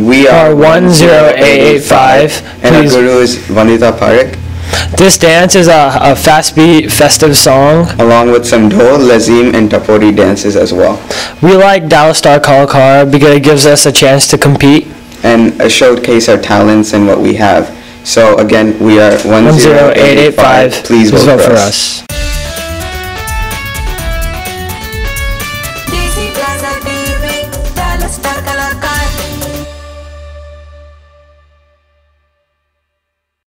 We are 10885. And our guru is Vanita Parekh, This dance is a, a fast beat, festive song. along with some dhol, lazim, and tapori dances as well. We like Dallas Star Kalakaar because it gives us a chance to compete. And showcase our talents and what we have. So again, we are 10885. 10885. Please vote for us. us.